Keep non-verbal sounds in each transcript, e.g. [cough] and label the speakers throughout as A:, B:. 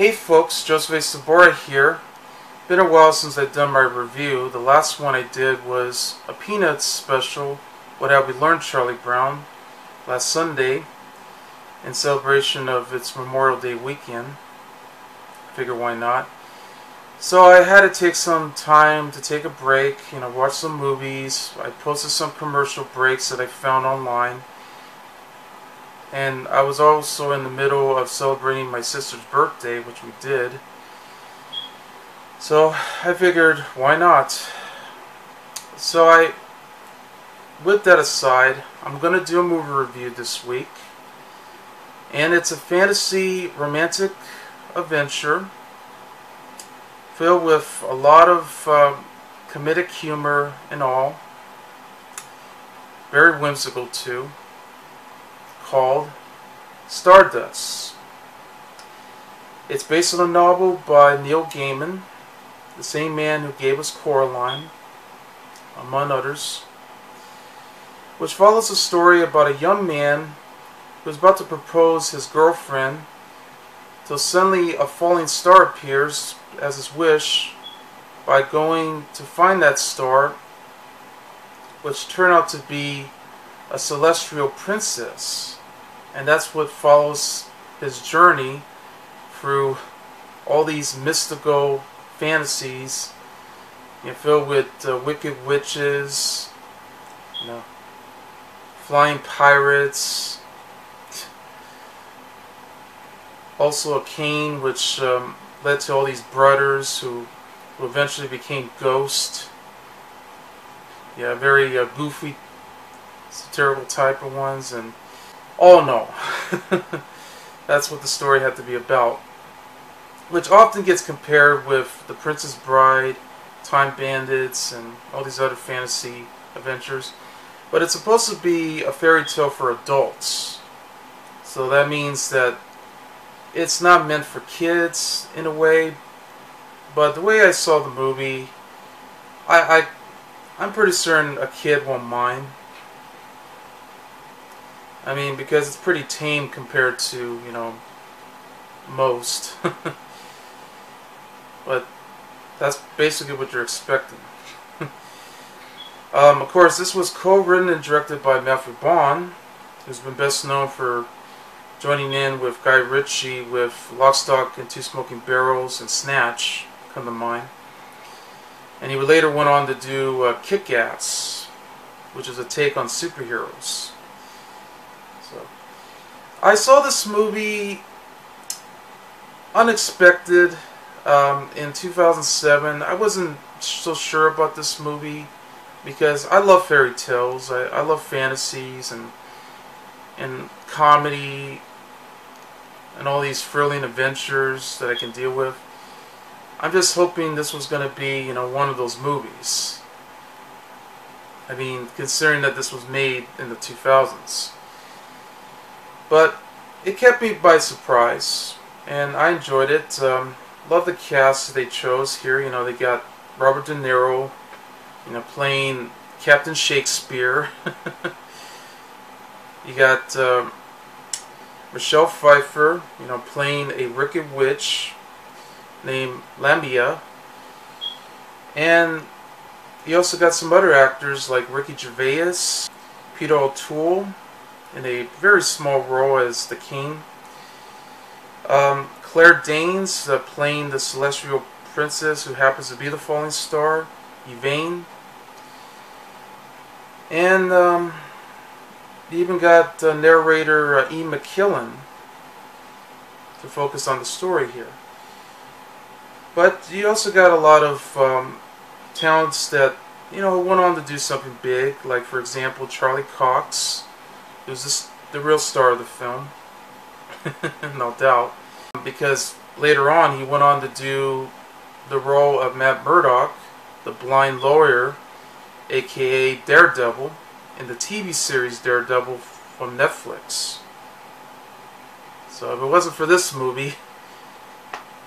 A: Hey folks, Joseph Sobora here. Been a while since I've done my review. The last one I did was a Peanuts special, What Have We Learned Charlie Brown, last Sunday in celebration of its Memorial Day weekend. Figure why not. So I had to take some time to take a break, you know, watch some movies. I posted some commercial breaks that I found online. And I was also in the middle of celebrating my sister's birthday, which we did. So I figured, why not? So I, with that aside, I'm going to do a movie review this week. And it's a fantasy romantic adventure filled with a lot of uh, comedic humor and all. Very whimsical too called Stardust. It's based on a novel by Neil Gaiman, the same man who gave us Coraline, among others, which follows a story about a young man who is about to propose his girlfriend till suddenly a falling star appears as his wish by going to find that star, which turned out to be a celestial princess and that's what follows his journey through all these mystical fantasies you know, filled with uh, wicked witches, you know, flying pirates, also a cane which um, led to all these brothers who, who eventually became ghosts. Yeah, very uh, goofy, terrible type of ones, and Oh no. [laughs] That's what the story had to be about. Which often gets compared with The Princess Bride, Time Bandits, and all these other fantasy adventures. But it's supposed to be a fairy tale for adults. So that means that it's not meant for kids in a way. But the way I saw the movie, I, I I'm pretty certain a kid won't mind. I mean, because it's pretty tame compared to, you know, most. [laughs] but that's basically what you're expecting. [laughs] um, of course, this was co-written and directed by Matthew Vaughn, who's been best known for joining in with Guy Ritchie with Lock, Stock, and Two Smoking Barrels and Snatch, come to mind. And he later went on to do uh, Kick-Ass, which is a take on superheroes. I saw this movie unexpected um, in 2007. I wasn't so sure about this movie because I love fairy tales. I, I love fantasies and and comedy and all these thrilling adventures that I can deal with. I'm just hoping this was going to be, you know, one of those movies. I mean, considering that this was made in the 2000s. But it kept me by surprise, and I enjoyed it. Um, love the cast they chose here. You know, they got Robert De Niro, you know, playing Captain Shakespeare. [laughs] you got um, Michelle Pfeiffer, you know, playing a wicked witch named Lamia. And you also got some other actors like Ricky Gervais, Peter O'Toole, in a very small role as the king. Um, Claire Danes uh, playing the celestial princess who happens to be the falling star, Yvaine. And um, even got uh, narrator uh, E. McKellen to focus on the story here. But you also got a lot of um, talents that, you know, went on to do something big, like, for example, Charlie Cox, who's this, the real star of the film, [laughs] no doubt, because later on he went on to do the role of Matt Murdock, the blind lawyer, aka Daredevil, in the TV series Daredevil from Netflix. So if it wasn't for this movie,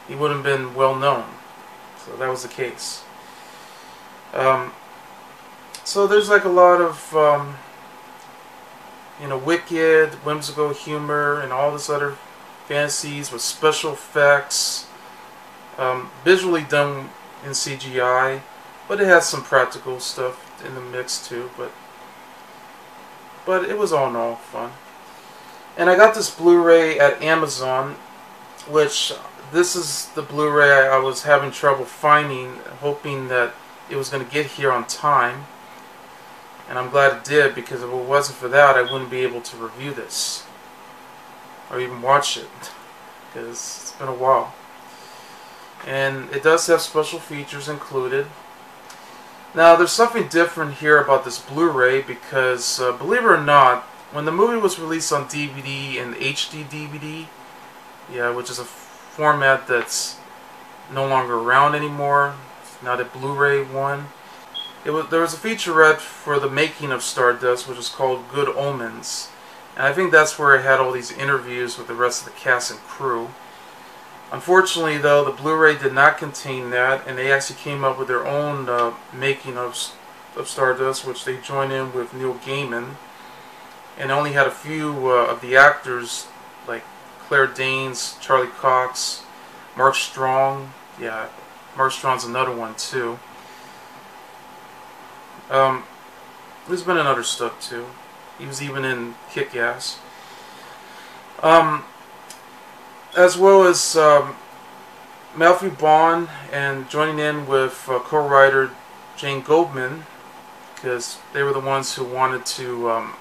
A: he wouldn't have been well known. So that was the case. Um, so there's like a lot of um, you know, wicked, whimsical humor, and all this other fantasies with special effects, um, visually done in CGI, but it has some practical stuff in the mix too. But but it was all in all fun. And I got this Blu-ray at Amazon, which this is the Blu-ray I was having trouble finding, hoping that it was going to get here on time. And I'm glad it did because if it wasn't for that, I wouldn't be able to review this or even watch it [laughs] because it's been a while. And it does have special features included. Now, there's something different here about this Blu-ray because, uh, believe it or not, when the movie was released on DVD and HD DVD, yeah, which is a format that's no longer around anymore, not a Blu-ray one. It was there was a featurette for the making of Stardust, which is called Good Omens, and I think that's where it had all these interviews with the rest of the cast and crew. Unfortunately, though, the Blu-ray did not contain that, and they actually came up with their own uh, making of, of Stardust, which they joined in with Neil Gaiman, and only had a few uh, of the actors, like Claire Danes, Charlie Cox, Mark Strong. Yeah, Mark Strong's another one too. Um, there's been another stuff too. He was even in Kick-Ass. Um, as well as um, Matthew Vaughn and joining in with uh, co-writer Jane Goldman because they were the ones who wanted to, um,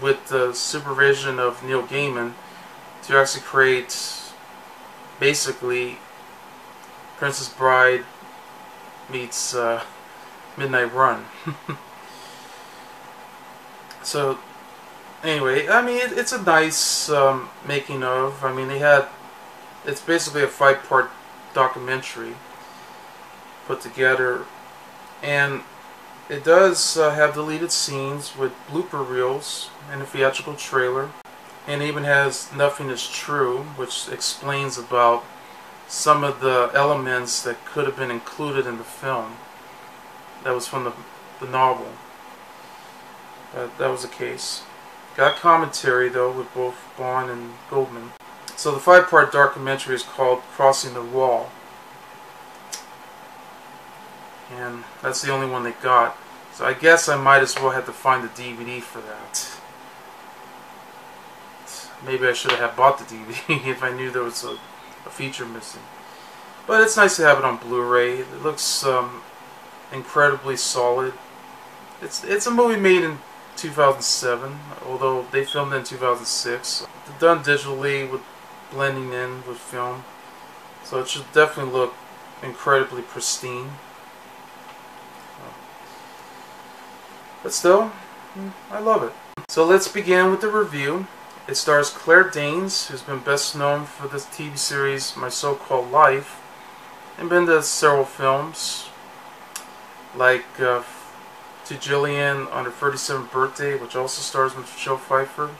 A: with the supervision of Neil Gaiman, to actually create basically Princess Bride meets uh, Midnight Run. [laughs] so anyway, I mean, it, it's a nice um, making of. I mean, they had, it's basically a five part documentary put together, and it does uh, have deleted scenes with blooper reels and a theatrical trailer, and even has Nothing is True, which explains about some of the elements that could have been included in the film. That was from the, the novel. Uh, that was the case. Got commentary though with both Vaughn and Goldman. So the five-part documentary is called Crossing the Wall. And that's the only one they got. So I guess I might as well have to find the DVD for that. Maybe I should have bought the DVD [laughs] if I knew there was a, a feature missing. But it's nice to have it on Blu-ray. It looks um, incredibly solid. It's it's a movie made in 2007, although they filmed in 2006. Done digitally with blending in with film, so it should definitely look incredibly pristine. But still, I love it. So let's begin with the review. It stars Claire Danes, who's been best known for the TV series My So-Called Life, and been to several films, like uh, to Gillian on her 37th birthday, which also stars Michelle Pfeiffer.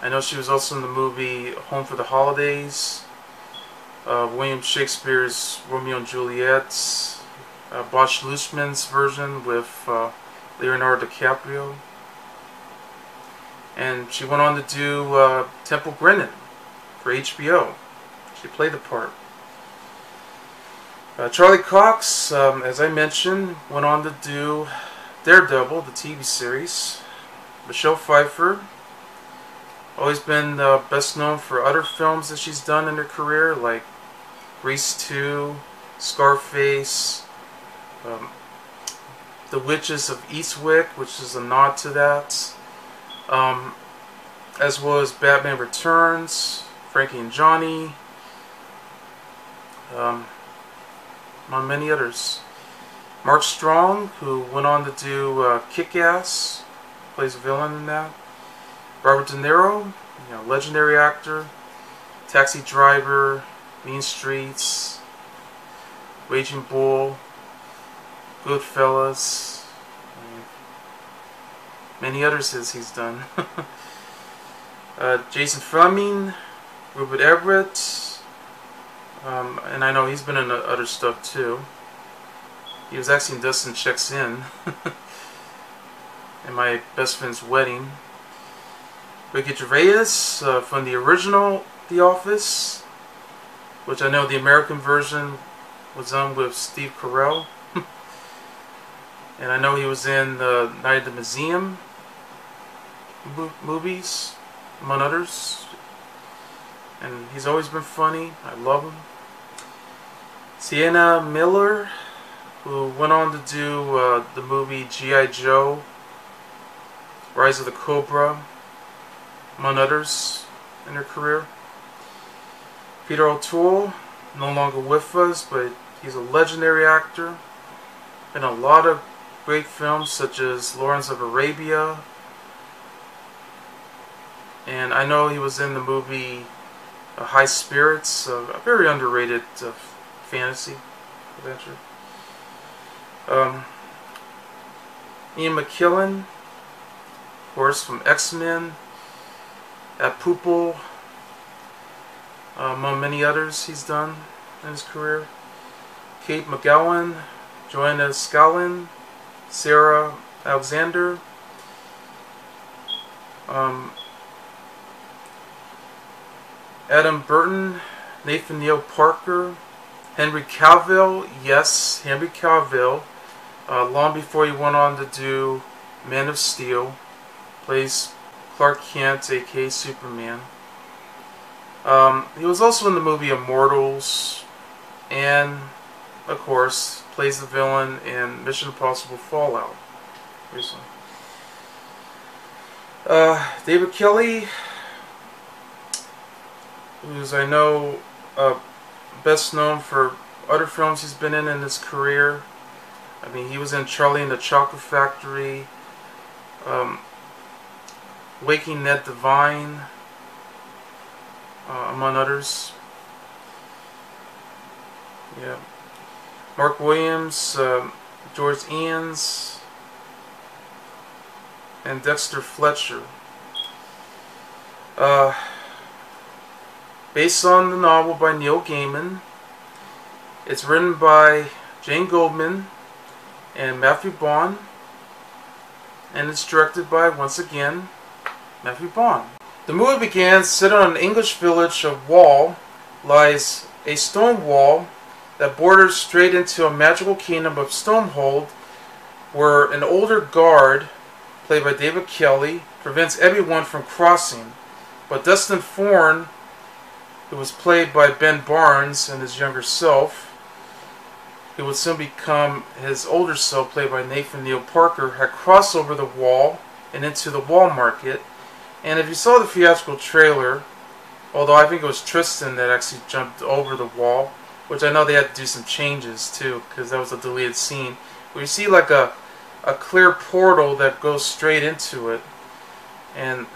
A: I know she was also in the movie Home for the Holidays, uh, William Shakespeare's Romeo and Juliet, uh, Baz Luhrmann's version with uh, Leonardo DiCaprio. And she went on to do uh, Temple Grandin for HBO. She played the part. Uh, Charlie Cox, um, as I mentioned, went on to do Daredevil, the TV series. Michelle Pfeiffer, always been uh, best known for other films that she's done in her career, like Grease 2, Scarface, um, The Witches of Eastwick, which is a nod to that, um, as well as Batman Returns, Frankie and Johnny. Um, among many others. Mark Strong, who went on to do uh, Kick-Ass, plays a villain in that. Robert De Niro, you know, legendary actor. Taxi Driver, Mean Streets, Raging Bull, Goodfellas, many others as he's done. [laughs] uh, Jason Flemyng, Rupert Everett, um, and I know he's been in other stuff too. He was actually in Dunston Checks In. [laughs] in my best friend's wedding. Ricky Gervais uh, from the original The Office, which I know the American version was on with Steve Carell. [laughs] and I know he was in the Night at the Museum movies, among others. And he's always been funny. I love him. Sienna Miller, who went on to do uh, the movie G.I. Joe, Rise of the Cobra, among others in her career. Peter O'Toole, no longer with us, but he's a legendary actor in a lot of great films such as Lawrence of Arabia. And I know he was in the movie uh, High Spirits, a very underrated uh, fantasy adventure. Um, Ian McKellen, of course, from X-Men, Apt Pupil, uh, among many others he's done in his career. Kate Magowan, Joanna Scanlan, Sarah Alexander, um, Adam Burton, Nathaniel Parker, Henry Cavill, yes, Henry Cavill, uh, long before he went on to do Man of Steel, plays Clark Kent, aka Superman. Um, he was also in the movie Immortals, and of course, plays the villain in Mission Impossible Fallout recently. Uh, David Kelly, who's I know uh, best known for other films he's been in in his career. I mean, he was in Charlie and the Chocolate Factory, um, Waking Ned Devine, uh, among others. Yeah. Mark Williams, uh, George Innes, and Dexter Fletcher. Uh, based on the novel by Neil Gaiman. It's written by Jane Goldman and Matthew Vaughn. And it's directed by, once again, Matthew Vaughn. The movie begins set on an English village of Wall lies a stone wall that borders straight into a magical kingdom of Stormhold where an older guard, played by David Kelly, prevents everyone from crossing. But Dunstan Thorn, who was played by Ben Barnes and his younger self, It would soon become his older self, played by Nathaniel Parker, had crossed over the wall and into the wall market and if you saw the theatrical trailer, although I think it was Tristan that actually jumped over the wall, which I know they had to do some changes too, because that was a deleted scene, where you see like a, a clear portal that goes straight into it. And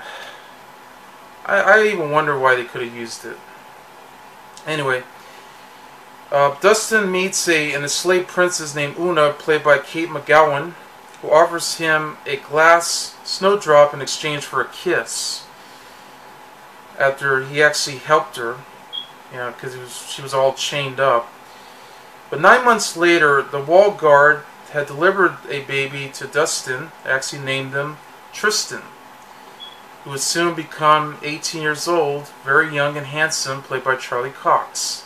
A: I, I even wonder why they could have used it. Anyway, uh, Dunstan meets a, an enslaved princess named Una, played by Kate Magowan, who offers him a glass snowdrop in exchange for a kiss. After he actually helped her, you know, because she was all chained up. But nine months later, the wall guard had delivered a baby to Dunstan, actually named him Tristan, who would soon become 18 years old, very young and handsome, played by Charlie Cox.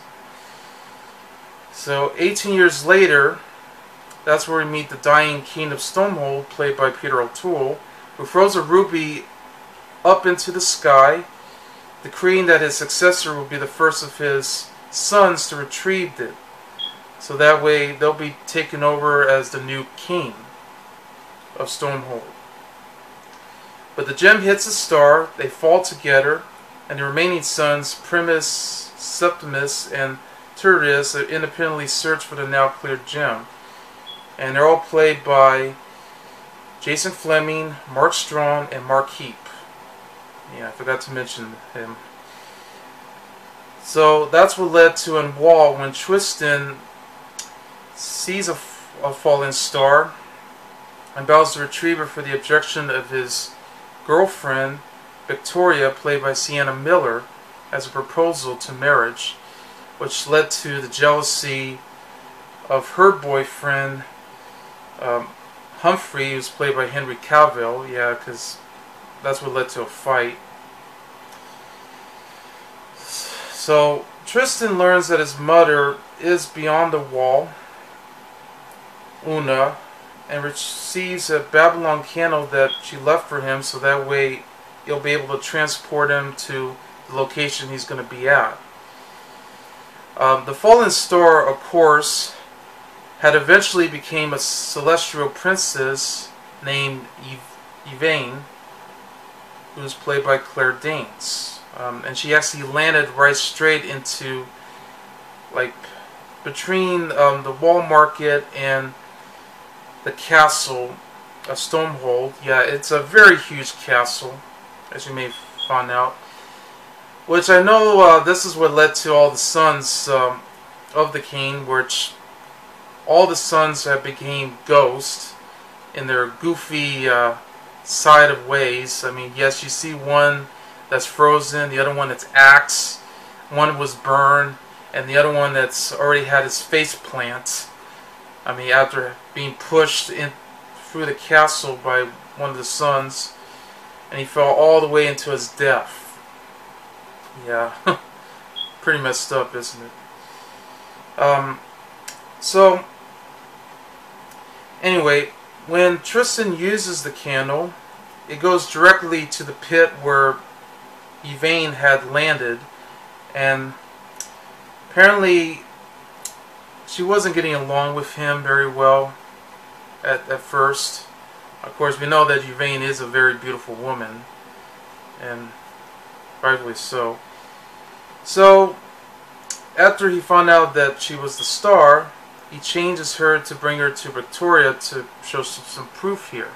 A: So 18 years later, that's where we meet the dying king of Stormhold, played by Peter O'Toole, who throws a ruby up into the sky, decreeing that his successor will be the first of his sons to retrieve it. So that way they'll be taken over as the new king of Stormhold. But the gem hits a star, they fall together, and the remaining sons, Primus, Septimus, and Tertius, independently search for the now cleared gem and they're all played by Jason Flemyng, Mark Strong, and Mark Heap. Yeah, I forgot to mention him. So that's what led to in Wall when Tristan sees a, a fallen star and bows to retriever for the objection of his girlfriend, Victoria, played by Sienna Miller, as a proposal to marriage, which led to the jealousy of her boyfriend, um, Humphrey, who's played by Henry Cavill. Yeah, because that's what led to a fight. So Tristan learns that his mother is beyond the wall, Una, and receives a Babylon candle that she left for him so that way he'll be able to transport him to the location he's going to be at. Um, the fallen star, of course, had eventually became a celestial princess named Yvaine, who was played by Claire Danes. Um, and she actually landed right straight into, like, between um, the wall market and the castle of Stormhold. Yeah, it's a very huge castle, as you may find out. Which I know uh, this is what led to all the sons um, of the king, which all the sons have became ghosts in their goofy uh, side of ways. I mean, yes, you see one that's frozen, the other one that's axe, one was burned, and the other one that's already had his face plant. I mean, after being pushed in through the castle by one of the sons, and he fell all the way into his death. Yeah, [laughs] pretty messed up, isn't it? Um, so, anyway, when Tristan uses the candle, it goes directly to the pit where Yvaine had landed, and apparently she wasn't getting along with him very well at, at first. Of course, we know that Yvaine is a very beautiful woman, and rightfully so. So, after he found out that she was the star, he changes her to bring her to Victoria to show some, some proof here.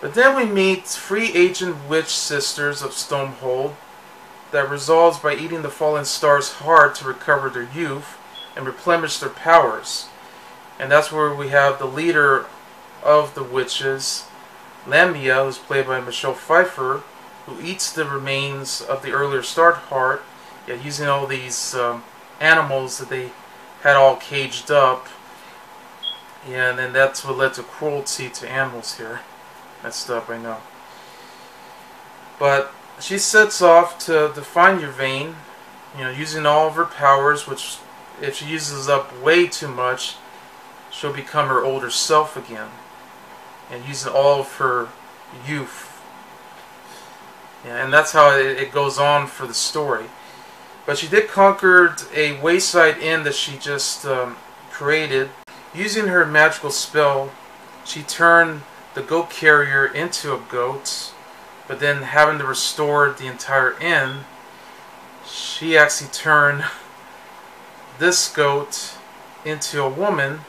A: But then we meet free agent witch sisters of Stormhold that resolves by eating the fallen star's heart to recover their youth and replenish their powers. And that's where we have the leader of the witches, Lambia, who's played by Michelle Pfeiffer, who eats the remains of the earlier star heart, using all these um, animals that they had all caged up. And then that's what led to cruelty to animals here. Messed up, I know. But she sets off to, find Yvaine, you know, using all of her powers, which if she uses up way too much, she'll become her older self again. And using all of her youth. Yeah, and that's how it, it goes on for the story. But she did conquer a wayside inn that she just um, created. Using her magical spell, she turned the goat carrier into a goat, but then having to restore the entire inn, she actually turned [laughs] this goat into a woman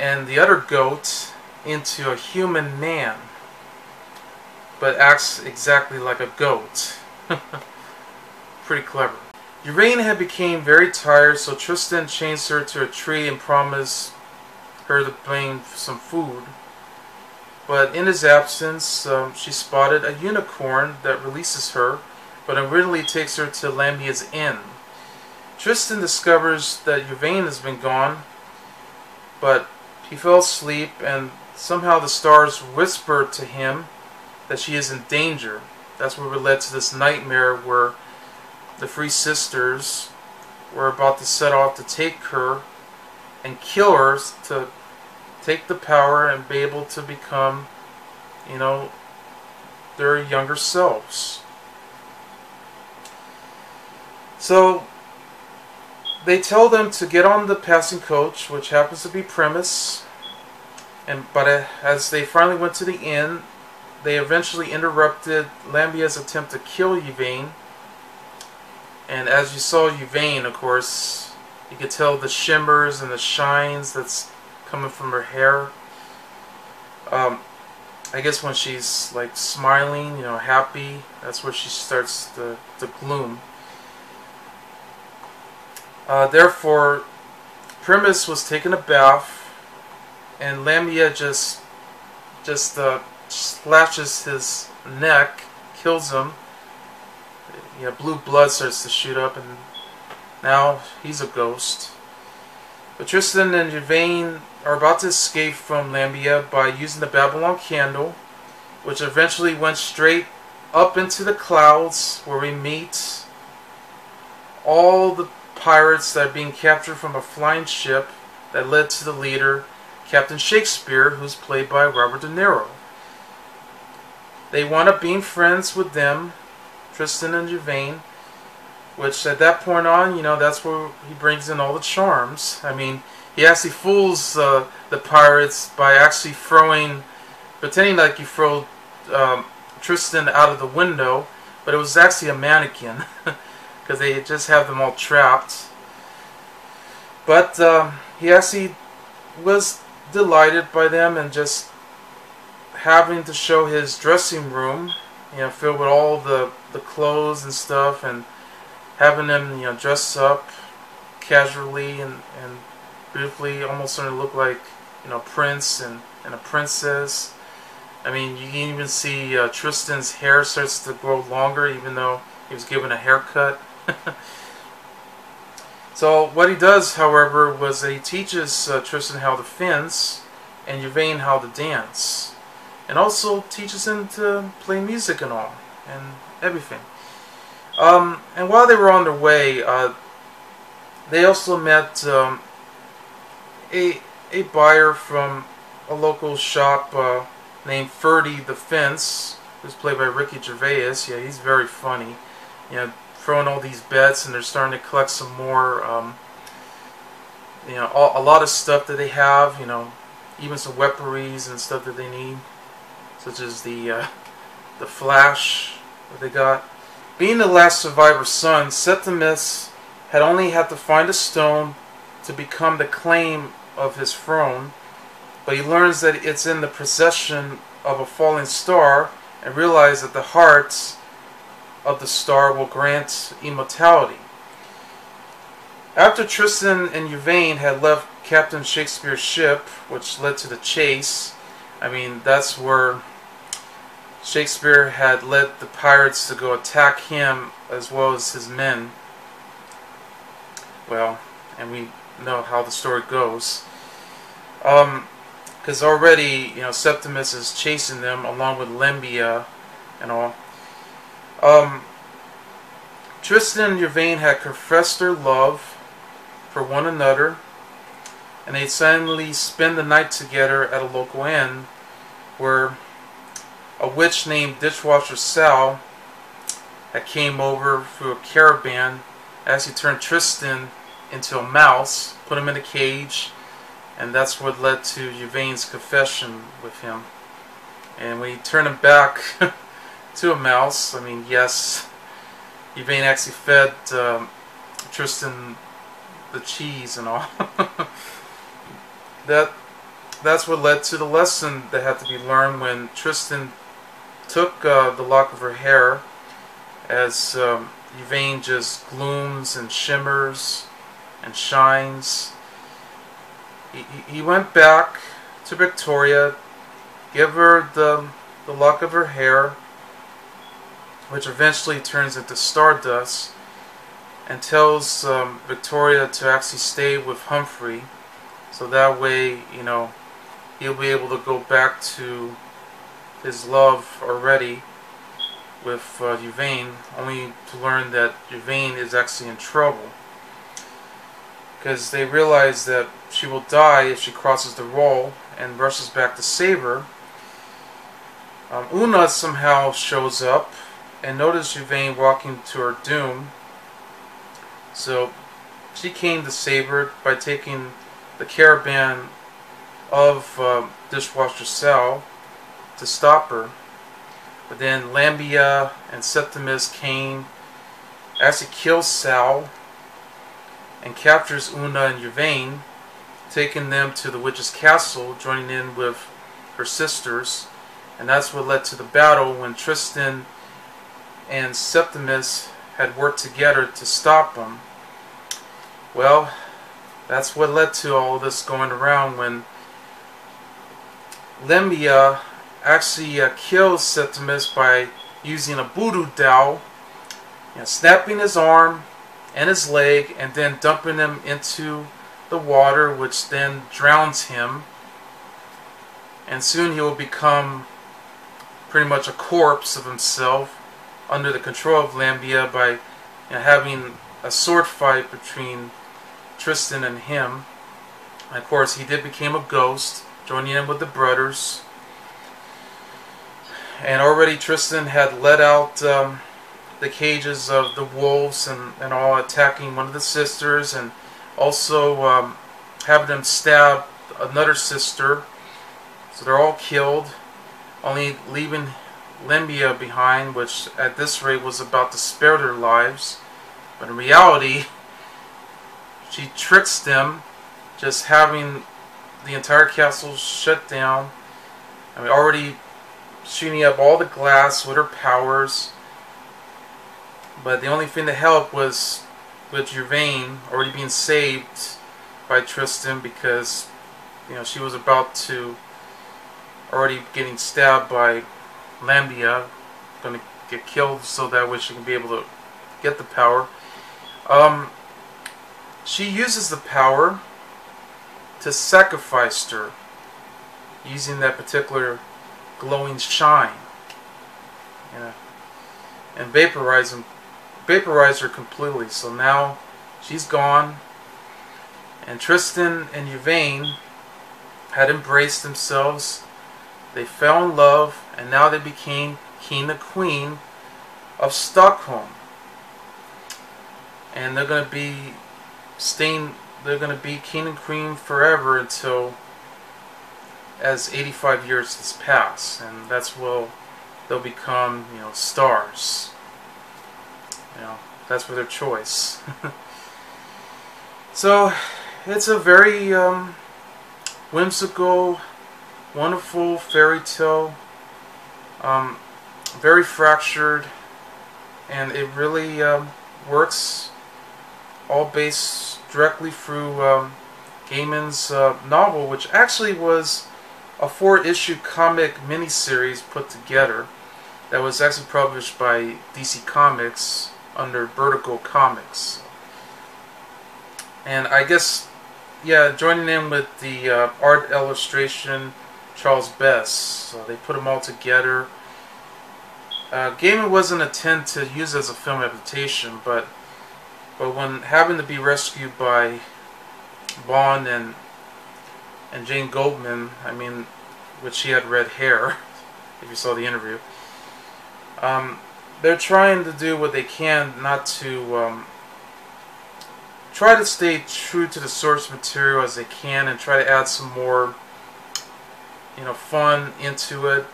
A: and the other goat into a human man, but acts exactly like a goat. [laughs] pretty clever. Yvaine had become very tired, so Tristan chains her to a tree and promised her to bring some food. But in his absence, um, she spotted a unicorn that releases her, but unwittingly takes her to Lambia's inn. Tristan discovers that Yvaine has been gone, but he fell asleep, and somehow the stars whispered to him that she is in danger. That's what led to this nightmare where the three sisters were about to set off to take her and kill her to take the power and be able to become, you know, their younger selves. So they tell them to get on the passing coach, which happens to be Primus. And but uh, as they finally went to the inn, they eventually interrupted Lambia's attempt to kill Yvaine and as you saw Yvaine, of course, you could tell the shimmers and the shines that's coming from her hair. Um, I guess when she's like smiling, you know, happy, that's where she starts the, the gloom. Uh, therefore, Primus was taking a bath, and Lambia just just uh, slashes his neck, kills him, yeah, blue blood starts to shoot up, and now he's a ghost. But Tristan and Yvaine are about to escape from Lambia by using the Babylon candle, which eventually went straight up into the clouds where we meet all the pirates that are being captured from a flying ship that led to the leader, Captain Shakespeare, who's played by Robert De Niro. They wound up being friends with them, Tristan and Yvaine, which at that point on, you know, that's where he brings in all the charms. I mean, he actually fools uh, the pirates by actually throwing, pretending like he threw um, Tristan out of the window, but it was actually a mannequin [laughs] because they just have them all trapped. But um, he actually was delighted by them and just having to show his dressing room, you know, filled with all the, the clothes and stuff, and having them, you know, dress up casually and, and beautifully, almost starting to look like, you know, prince and, and a princess. I mean, you can even see uh, Tristan's hair starts to grow longer, even though he was given a haircut. [laughs] so what he does, however, was he teaches uh, Tristan how to fence and Yvaine how to dance, and also teaches him to play music and all and everything. Um, and while they were on their way, uh, they also met um, a a buyer from a local shop uh, named Ferdy the Fence, who's played by Ricky Gervais. Yeah, he's very funny. You know, throwing all these bets, and they're starting to collect some more. Um, you know, all, a lot of stuff that they have. You know, even some weaponries and stuff that they need, such as the uh, the flash that they got. Being the last survivor's son, Septimus had only had to find a stone to become the claim of his throne, but he learns that it's in the possession of a falling star and realizes that the heart of the star will grant immortality. After Tristan and Yvaine had left Captain Shakespeare's ship, which led to the chase, I mean, that's where Shakespeare had led the pirates to go attack him as well as his men. Well, and we know how the story goes. Um, because already, you know, Septimus is chasing them along with Lembia and all. Um, Tristan and Yvaine had confessed their love for one another, and they suddenly spend the night together at a local inn where a witch named Ditchwater Sal came over through a caravan as he turned Tristan into a mouse, put him in a cage, and that's what led to Yvaine's confession with him. And when he turned him back [laughs] to a mouse, I mean, yes, Yvaine actually fed um, Tristan the cheese and all. [laughs] that that's what led to the lesson that had to be learned when Tristan took uh, the lock of her hair as um, Yvaine just glooms and shimmers and shines he, he went back to Victoria, give her the, the lock of her hair, which eventually turns into stardust, and tells um, Victoria to actually stay with Humphrey, so that way, you know, he'll be able to go back to his love already with uh, Yvaine, only to learn that Yvaine is actually in trouble because they realize that she will die if she crosses the roll and rushes back to save her. Um, Una somehow shows up and notices Yvaine walking to her doom. So she came to save her by taking the caravan of uh, Ditchwater Sal to stop her. But then Lambia and Septimus came, actually kills Sal and captures Una and Yvaine, taking them to the witch's castle, joining in with her sisters. And that's what led to the battle when Tristan and Septimus had worked together to stop them. Well, that's what led to all this going around when Lembia actually uh, kills Septimus by using a voodoo you know, snapping his arm and his leg and then dumping him into the water which then drowns him and soon he will become pretty much a corpse of himself under the control of Lambia by you know, having a sword fight between Tristan and him. And of course, he did become a ghost, joining in with the brothers. And already Tristan had let out um, the cages of the wolves and, and all, attacking one of the sisters, and also um, having them stab another sister. So they're all killed, only leaving Lembia behind, which at this rate was about to spare their lives. But in reality, [laughs] she tricks them, just having the entire castle shut down. I mean, already shooting up all the glass with her powers. But the only thing to help was with Yvaine already being saved by Tristan because, you know, she was about to already getting stabbed by Lambia, going to get killed so that way she can be able to get the power. Um, she uses the power to sacrifice her using that particular glowing shine. Yeah. And vaporize him vaporize her completely. So now she's gone. And Tristan and Yvaine had embraced themselves. They fell in love, and now they became king and queen of Stormhold. And they're going to be staying, they're going to be king and queen forever until as 85 years has passed. And that's where they'll become, you know, stars. You know, that's for their choice. [laughs] so, it's a very um, whimsical, wonderful fairy tale. Um, very fractured, and it really um, works all based directly through um, Gaiman's uh, novel, which actually was a four-issue comic miniseries put together that was actually published by DC Comics under Vertigo Comics. And I guess, yeah, joining in with the uh, art illustration, Charles Vess. So they put them all together. Uh, Gaiman wasn't intended to use as a film adaptation, but but when having to be rescued by Vaughn and and Jane Goldman, I mean, which she had red hair, [laughs] if you saw the interview. Um, they're trying to do what they can not to um, try to stay true to the source material as they can and try to add some more you know fun into it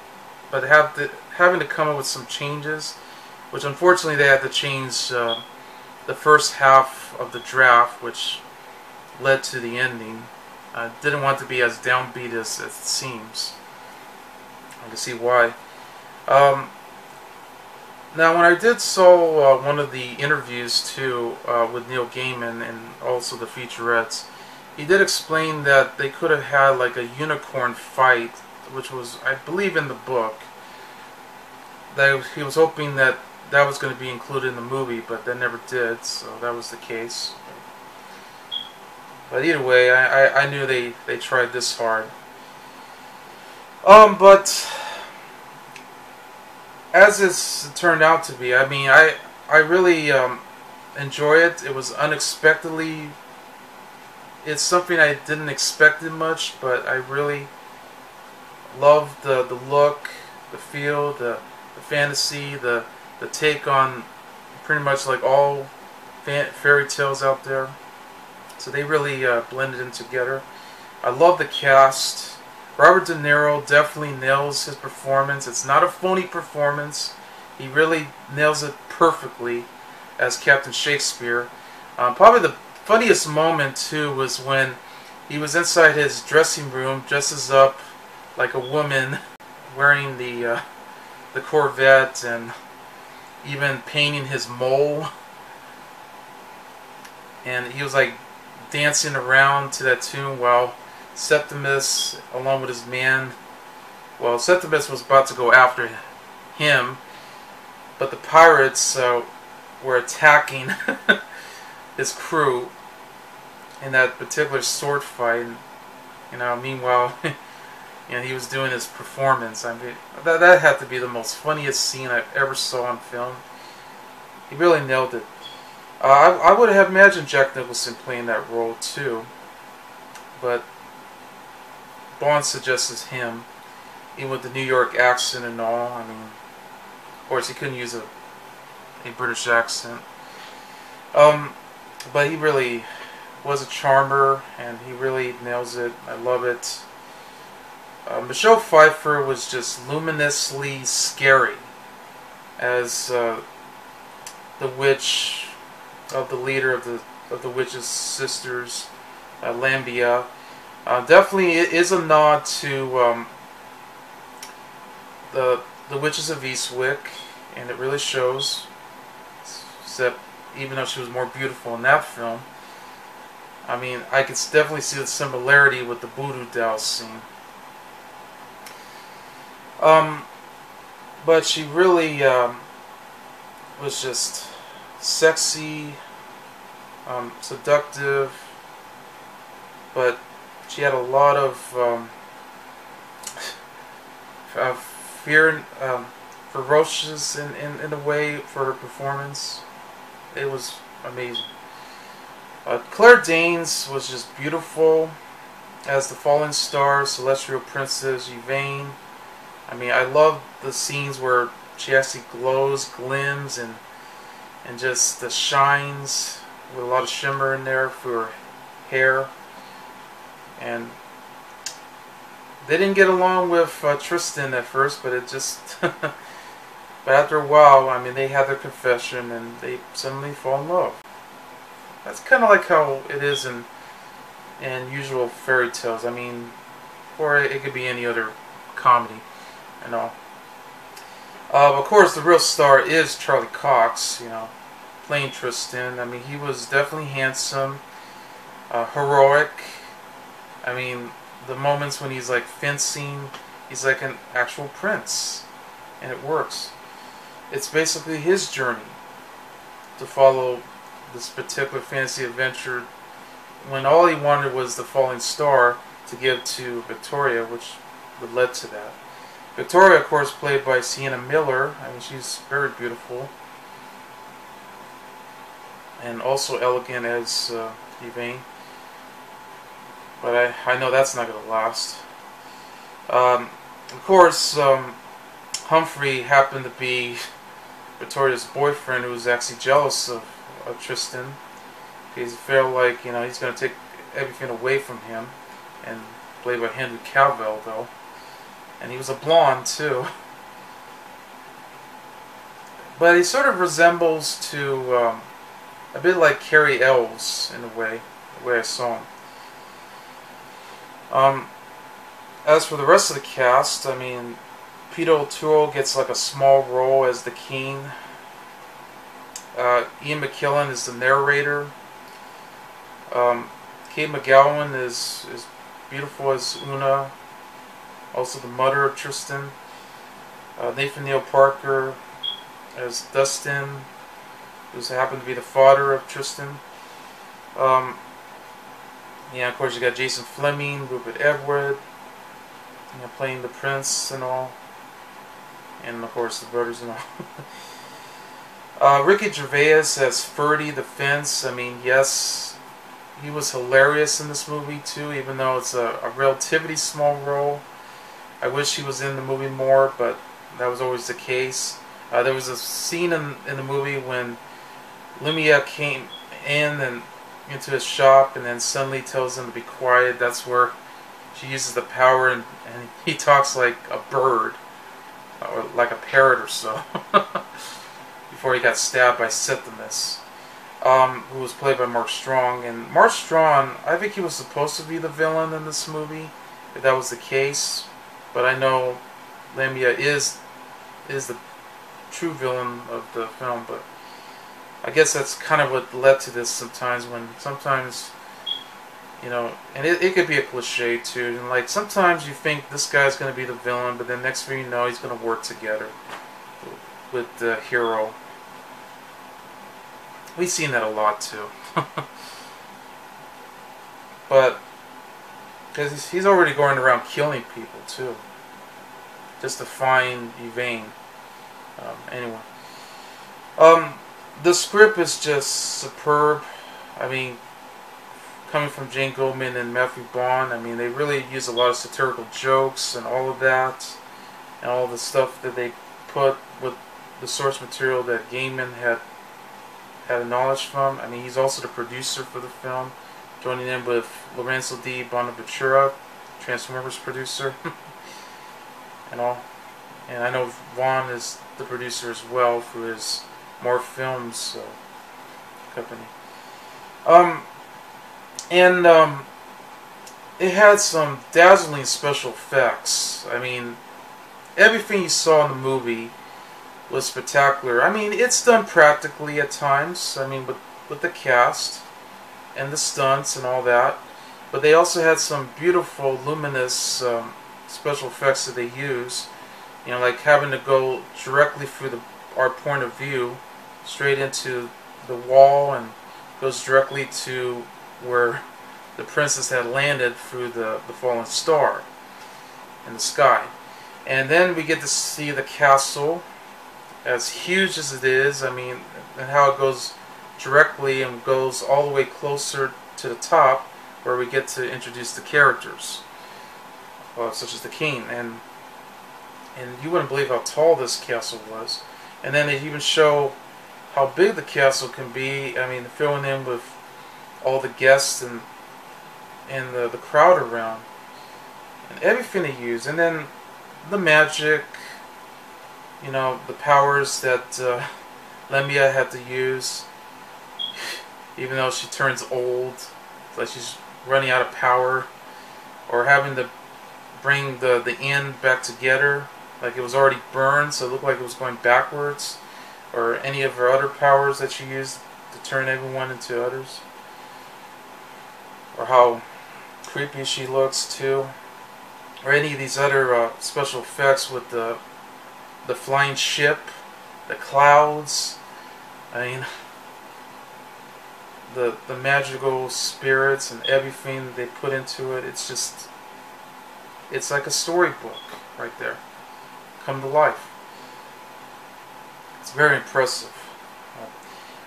A: but have to, having to come up with some changes which unfortunately they had to change uh, the first half of the draft which led to the ending. I didn't want to be as downbeat as, it seems. I can see why. Um, now, when I did saw uh, one of the interviews too uh, with Neil Gaiman and also the featurettes, he did explain that they could have had like a unicorn fight, which was, I believe, in the book. That he was hoping that that was going to be included in the movie, but that never did, so that was the case. But either way, I, I, I knew they, they tried this hard. Um, but as it's turned out to be, I mean, I I really um, enjoy it. It was unexpectedly. It's something I didn't expect it much, but I really love the the look, the feel, the the fantasy, the the take on pretty much like all fairy tales out there. So they really uh, blended in together. I love the cast. Robert De Niro definitely nails his performance. It's not a phony performance. He really nails it perfectly as Captain Shakespeare. Um, probably the funniest moment too was when he was inside his dressing room, dresses up like a woman, wearing the uh, the Corvette and even painting his mole. And he was like dancing around to that tune while Septimus, along with his man, well, Septimus was about to go after him, but the pirates uh, were attacking [laughs] his crew in that particular sword fight. And, you know, meanwhile, [laughs] you know, he was doing his performance. I mean, that that had to be the most funniest scene I've ever saw on film. He really nailed it. Uh, I, I would have imagined Jack Nicholson playing that role too, but Vaughn suggests him, even with the New York accent and all. I mean, of course, he couldn't use a a British accent. Um, but he really was a charmer, and he really nails it. I love it. Uh, Michelle Pfeiffer was just luminously scary as uh, the witch of the leader of the of the witches' sisters, uh, Lamia. Uh, definitely, it is a nod to um, the the witches of Eastwick, and it really shows. Except, even though she was more beautiful in that film, I mean, I could definitely see the similarity with the voodoo doll scene. Um, but she really um, was just sexy, um, seductive, but she had a lot of um, [laughs] fear, um, ferocious in, in, in a way for her performance. It was amazing. Uh, Claire Danes was just beautiful as the fallen star, celestial princess Yvaine. I mean, I love the scenes where she actually glows, glims, and and just the shines with a lot of shimmer in there for her hair. And they didn't get along with uh, Tristan at first, but it just. [laughs] but after a while, I mean, they had their confession and they suddenly fall in love. That's kind of like how it is in in usual fairy tales. I mean, or it could be any other comedy and all. Uh, of course, the real star is Charlie Cox, you know, playing Tristan. I mean, he was definitely handsome, uh, heroic. I mean, the moments when he's like fencing, he's like an actual prince, and it works. It's basically his journey to follow this particular fantasy adventure when all he wanted was the falling star to give to Victoria, which would lead to that. Victoria, of course, played by Sienna Miller. I mean, she's very beautiful. And also elegant as uh, Yvaine. But I, I know that's not going to last. Um, of course, um, Humphrey happened to be Victoria's boyfriend who was actually jealous of, of Tristan. He felt like, you know, he's going to take everything away from him. And played by Henry Cavill, though. And he was a blonde, too. But he sort of resembles to um, a bit like Cary Elwes in a way, the way I saw him. Um, as for the rest of the cast, I mean, Peter O'Toole gets like a small role as the king. Uh, Ian McKellen is the narrator. Um, Kate Magowan is is beautiful as Una also the mother of Tristan. Uh, Nathaniel Parker as Dunstan, who's happened to be the father of Tristan. Um, yeah, of course you got Jason Flemyng, Rupert Everett, you know, playing the prince and all, and of course the brothers and all. [laughs] uh, Ricky Gervais as Ferdy the Fence. I mean, yes, he was hilarious in this movie too, even though it's a, a relatively small role. I wish he was in the movie more, but that was always the case. Uh, there was a scene in, in the movie when Lamia came in and into his shop and then suddenly tells him to be quiet. That's where she uses the power and, and he talks like a bird or like a parrot or so [laughs] before he got stabbed by Septimus, um, who was played by Mark Strong. And Mark Strong, I think he was supposed to be the villain in this movie, if that was the case. But I know Lamia is is the true villain of the film, but I guess that's kind of what led to this sometimes when sometimes you know, and it, it could be a cliche too. And like sometimes you think this guy's going to be the villain, but then next thing you know, he's going to work together with the hero. We've seen that a lot too. [laughs] but because he's already going around killing people too. Just to find Yvaine. Um, anyway. Um, the script is just superb. I mean, coming from Jane Goldman and Matthew Vaughn, I mean, they really use a lot of satirical jokes and all of that, and all the stuff that they put with the source material that Gaiman had had a knowledge from. I mean, he's also the producer for the film, joining in with Lorenzo di Bonaventura, Transformers producer, [laughs] and all. And I know Vaughn is the producer as well for his Marv Films uh, company. Um, and um, it had some dazzling special effects. I mean, everything you saw in the movie was spectacular. I mean, it's done practically at times. I mean, with with the cast and the stunts and all that. But they also had some beautiful, luminous um, special effects that they use. You know, like having to go directly through the our point of view, straight into the wall, and goes directly to where the princess had landed through the, the fallen star in the sky. And then we get to see the castle, as huge as it is, I mean, and how it goes directly and goes all the way closer to the top, where we get to introduce the characters, uh, such as the king. And and you wouldn't believe how tall this castle was. And then they even show how big the castle can be. I mean, filling in with all the guests and and the, the crowd around and everything they use. And then the magic, you know, the powers that uh, Lamia had to use, even though she turns old, like she's running out of power, or having to bring the, the inn back together, like it was already burned, so it looked like it was going backwards, or any of her other powers that she used to turn everyone into others, or how creepy she looks too, or any of these other uh, special effects with the the flying ship, the clouds. I mean, the the magical spirits and everything they put into it. It's just, it's like a storybook right there, come to life. It's very impressive.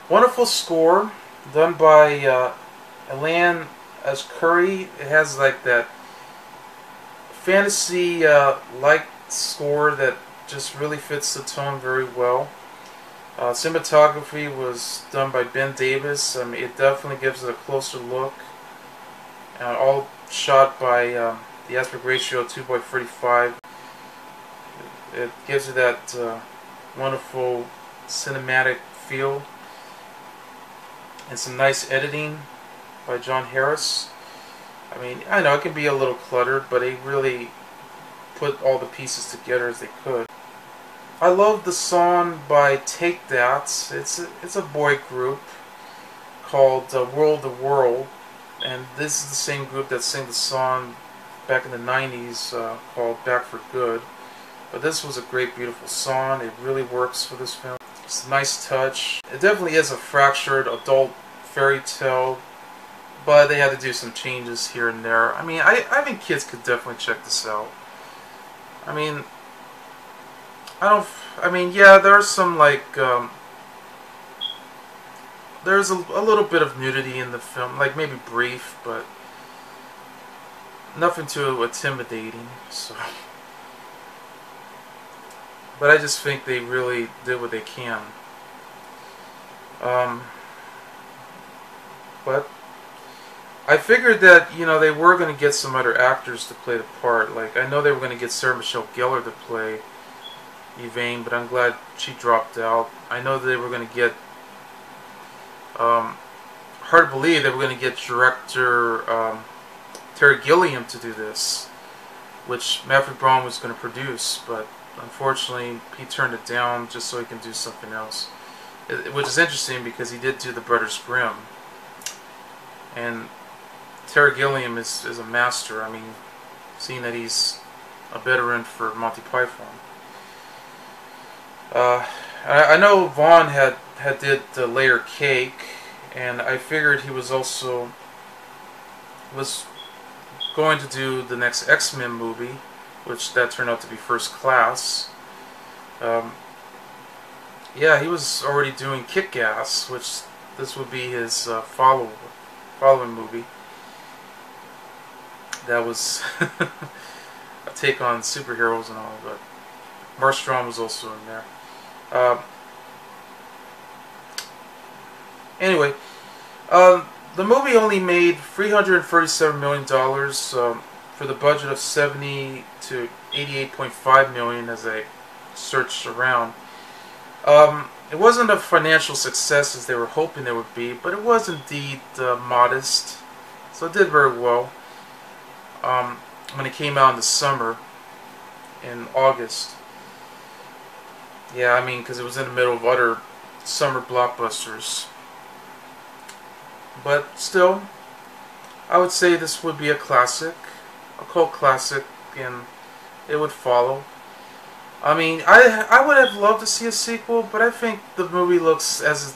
A: wonderful score done by uh, Ilan Eshkeri. It has like that fantasy uh, like score that just really fits the tone very well. Uh, cinematography was done by Ben Davis. I mean, it definitely gives it a closer look. Uh, all shot by um, the aspect ratio 2 by 35. It gives it that uh, wonderful cinematic feel and some nice editing by John Harris. I mean, I know it can be a little cluttered, but they really put all the pieces together as they could. I love the song by Take That. It's a, it's a boy group called uh, Rule the World, and this is the same group that sang the song back in the 90s uh, called Back for Good. But this was a great, beautiful song. It really works for this film. It's a nice touch. It definitely is a fractured adult fairy tale but they had to do some changes here and there. I mean, I, I think kids could definitely check this out. I mean, I don't, I mean, yeah, there's some, like, um, there's a, a little bit of nudity in the film, like maybe brief, but nothing too intimidating, so. But I just think they really did what they can. Um, but I figured that you know they were going to get some other actors to play the part. Like I know they were going to get Sarah Michelle Gellar to play Yvaine, but I'm glad she dropped out. I know they were going to get. Um, hard to believe they were going to get director um, Terry Gilliam to do this, which Matthew Vaughn was going to produce, but unfortunately he turned it down just so he can do something else. It, which is interesting because he did do the Brothers Grimm, and Terry Gilliam is, is a master. I mean, seeing that he's a veteran for Monty Python. Uh, I, know Vaughn had, had did the Layer Cake, and I figured he was also was going to do the next X-Men movie, which that turned out to be First Class. Um, yeah, he was already doing Kick-Ass, which this would be his uh, follow following movie. That was [laughs] a take on superheroes and all, but Mark Strong was also in there. Uh, anyway, um, the movie only made $337 million um, for the budget of 70 to 88.5 million as I searched around. Um, it wasn't a financial success as they were hoping it would be, but it was indeed uh, modest. So it did very well. Um, when it came out in the summer, in August. Yeah, I mean, because it was in the middle of other summer blockbusters. But still, I would say this would be a classic, a cult classic, and it would follow. I mean, I I would have loved to see a sequel, but I think the movie looks as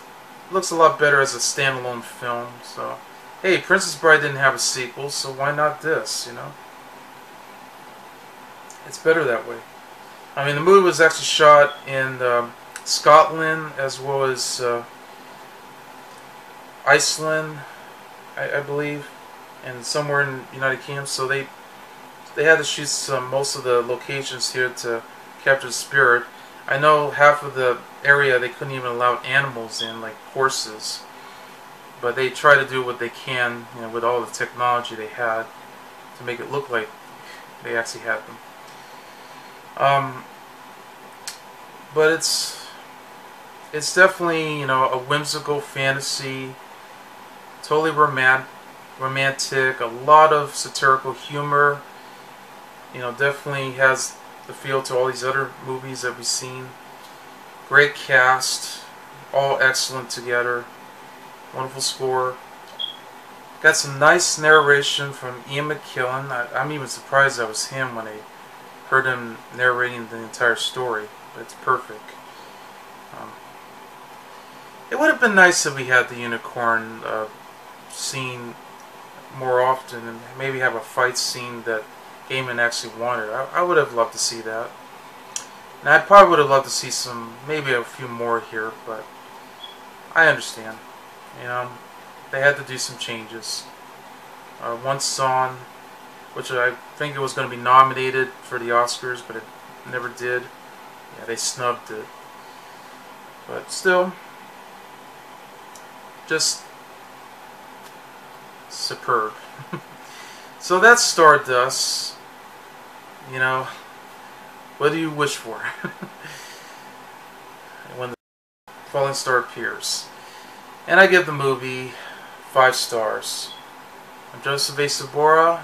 A: looks a lot better as a standalone film. So, hey, Princess Bride didn't have a sequel, so why not this? You know, it's better that way. I mean, the movie was actually shot in um, Scotland as well as uh, Iceland, I, I, believe, and somewhere in United Kingdom. So they they had to shoot some most of the locations here to capture the spirit. I know half of the area they couldn't even allow animals in, like horses. But they try to do what they can, you know, with all the technology they had to make it look like they actually had them. Um, but it's it's definitely you know a whimsical fantasy, totally romantic, romantic, a lot of satirical humor. You know, definitely has the feel to all these other movies that we've seen. Great cast, all excellent together. Wonderful score. Got some nice narration from Ian McKellen. I, am even surprised that was him when I heard him narrating the entire story. But it's perfect. Um, it would have been nice if we had the unicorn uh, scene more often and maybe have a fight scene that Gaiman actually wanted. I, I would have loved to see that. And I probably would have loved to see some, maybe a few more here, but I understand. You know, they had to do some changes. Uh, Once Song, which I think it was going to be nominated for the Oscars, but it never did. Yeah, they snubbed it. But still, just superb. [laughs] so that's Stardust you know, what do you wish for? [laughs] when the falling star appears. And I give the movie five stars. I'm Joseph A. Sobora,